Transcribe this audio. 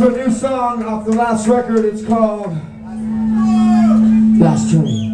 is a new song off the last record. It's called Last Train.